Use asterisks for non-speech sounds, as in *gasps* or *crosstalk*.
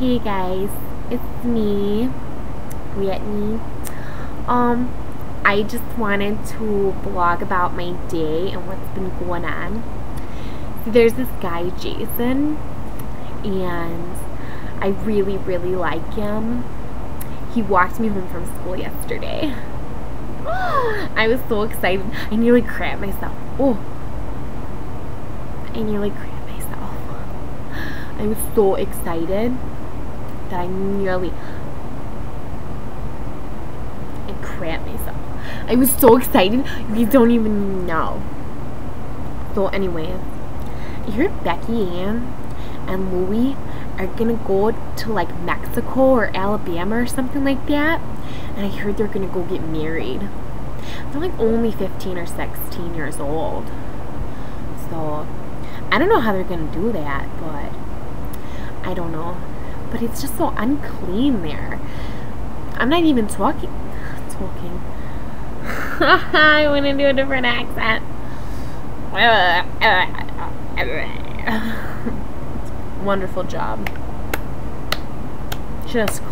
Hey guys, it's me, Whitney. Um, I just wanted to blog about my day and what's been going on. So there's this guy, Jason, and I really, really like him. He walked me home from school yesterday. *gasps* I was so excited. I nearly crapped myself. Oh, I nearly crapped myself. I was so excited that I nearly I crapped myself. I was so excited you don't even know. So anyway, I heard Becky Ann and Louie are gonna go to like Mexico or Alabama or something like that. And I heard they're gonna go get married. They're like only 15 or 16 years old. So I don't know how they're gonna do that, but I don't know but it's just so unclean there. I'm not even talking. *sighs* Talking. *laughs* I want to do a different accent. *laughs* Wonderful job. Just